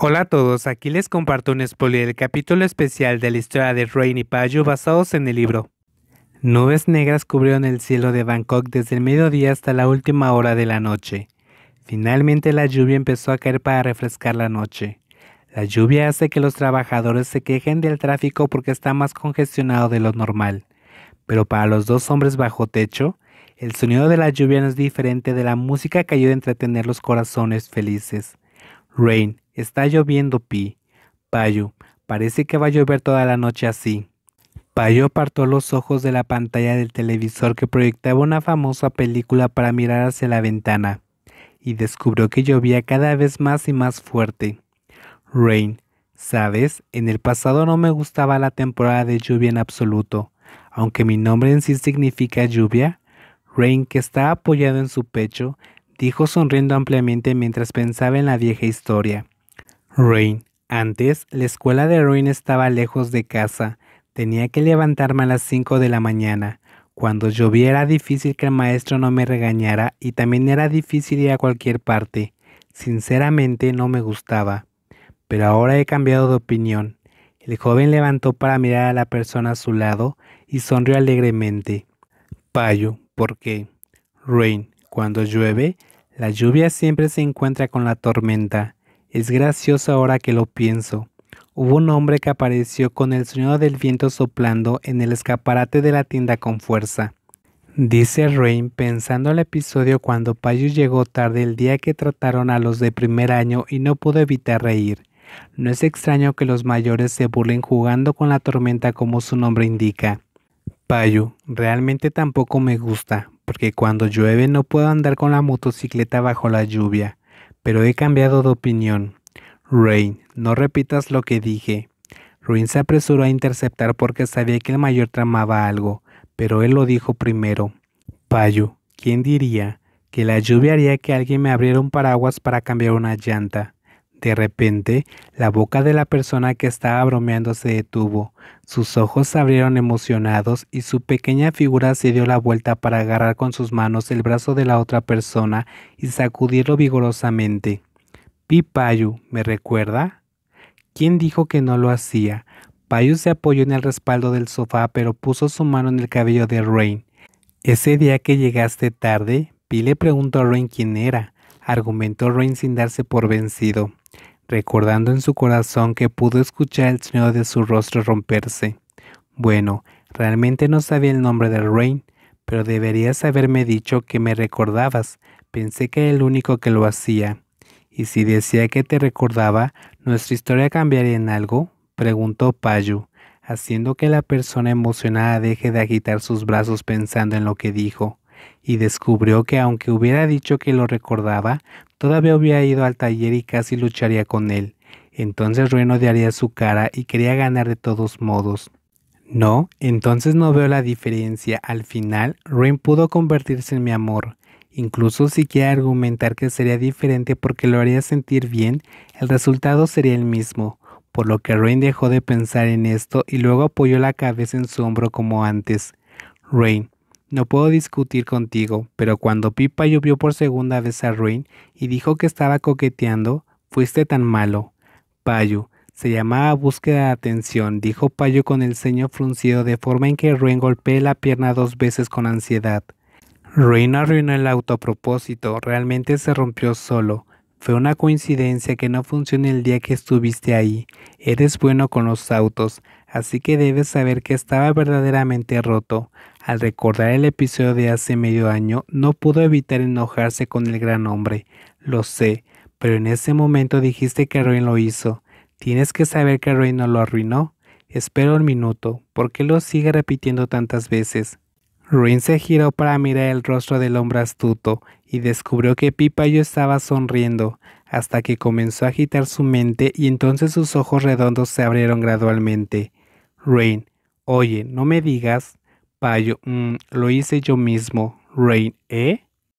Hola a todos, aquí les comparto un spoiler del capítulo especial de la historia de Rain y Payu basados en el libro. Nubes negras cubrieron el cielo de Bangkok desde el mediodía hasta la última hora de la noche. Finalmente la lluvia empezó a caer para refrescar la noche. La lluvia hace que los trabajadores se quejen del tráfico porque está más congestionado de lo normal. Pero para los dos hombres bajo techo, el sonido de la lluvia no es diferente de la música que ayuda a entretener los corazones felices. Rain, Está lloviendo, Pi. Payo, parece que va a llover toda la noche así. Payo apartó los ojos de la pantalla del televisor que proyectaba una famosa película para mirar hacia la ventana, y descubrió que llovía cada vez más y más fuerte. Rain, sabes, en el pasado no me gustaba la temporada de lluvia en absoluto, aunque mi nombre en sí significa lluvia. Rain, que estaba apoyado en su pecho, dijo sonriendo ampliamente mientras pensaba en la vieja historia. Rain. Antes, la escuela de Rain estaba lejos de casa. Tenía que levantarme a las 5 de la mañana. Cuando llovía era difícil que el maestro no me regañara y también era difícil ir a cualquier parte. Sinceramente no me gustaba. Pero ahora he cambiado de opinión. El joven levantó para mirar a la persona a su lado y sonrió alegremente. Payo, ¿por qué? Rain, cuando llueve, la lluvia siempre se encuentra con la tormenta. Es gracioso ahora que lo pienso. Hubo un hombre que apareció con el sonido del viento soplando en el escaparate de la tienda con fuerza. Dice Rain pensando el episodio cuando Payu llegó tarde el día que trataron a los de primer año y no pudo evitar reír. No es extraño que los mayores se burlen jugando con la tormenta como su nombre indica. Payu, realmente tampoco me gusta, porque cuando llueve no puedo andar con la motocicleta bajo la lluvia pero he cambiado de opinión. Rain, no repitas lo que dije. Rain se apresuró a interceptar porque sabía que el mayor tramaba algo, pero él lo dijo primero. Payo, ¿quién diría que la lluvia haría que alguien me abriera un paraguas para cambiar una llanta? De repente, la boca de la persona que estaba bromeando se detuvo, sus ojos se abrieron emocionados y su pequeña figura se dio la vuelta para agarrar con sus manos el brazo de la otra persona y sacudirlo vigorosamente. Payu, ¿me recuerda? ¿Quién dijo que no lo hacía? Payu se apoyó en el respaldo del sofá pero puso su mano en el cabello de Rain. Ese día que llegaste tarde, Pi le preguntó a Rain quién era, argumentó Rain sin darse por vencido recordando en su corazón que pudo escuchar el sonido de su rostro romperse. Bueno, realmente no sabía el nombre de Rain, pero deberías haberme dicho que me recordabas. Pensé que era el único que lo hacía. ¿Y si decía que te recordaba, nuestra historia cambiaría en algo? preguntó Payu, haciendo que la persona emocionada deje de agitar sus brazos pensando en lo que dijo y descubrió que aunque hubiera dicho que lo recordaba, todavía había ido al taller y casi lucharía con él. Entonces Ruen odiaría su cara y quería ganar de todos modos. No, entonces no veo la diferencia. Al final, Ruen pudo convertirse en mi amor. Incluso si quiere argumentar que sería diferente porque lo haría sentir bien, el resultado sería el mismo, por lo que Rain dejó de pensar en esto y luego apoyó la cabeza en su hombro como antes. Rain, no puedo discutir contigo, pero cuando Pipa llovió por segunda vez a Rain y dijo que estaba coqueteando, fuiste tan malo. Payo, se llamaba búsqueda de atención, dijo Payo con el ceño fruncido de forma en que Rain golpeó la pierna dos veces con ansiedad. Rain arruinó el auto a propósito, realmente se rompió solo. Fue una coincidencia que no funcionó el día que estuviste ahí. Eres bueno con los autos, así que debes saber que estaba verdaderamente roto. Al recordar el episodio de hace medio año, no pudo evitar enojarse con el gran hombre. Lo sé, pero en ese momento dijiste que Roy lo hizo. Tienes que saber que Roy no lo arruinó. Espera un minuto. ¿Por qué lo sigue repitiendo tantas veces? Ruin se giró para mirar el rostro del hombre astuto y descubrió que Pipayo estaba sonriendo hasta que comenzó a agitar su mente y entonces sus ojos redondos se abrieron gradualmente. Rain, oye, no me digas. Payo, mm, lo hice yo mismo. Rain, ¿eh?